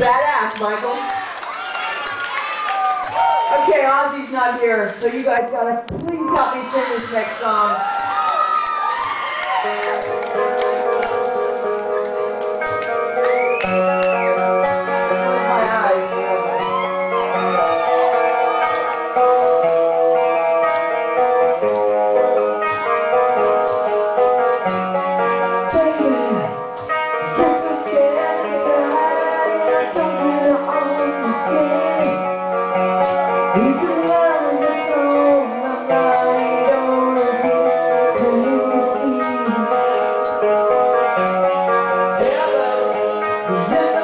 Badass, Michael. Okay, Ozzy's not here, so you guys gotta please help me sing this next song. Is it?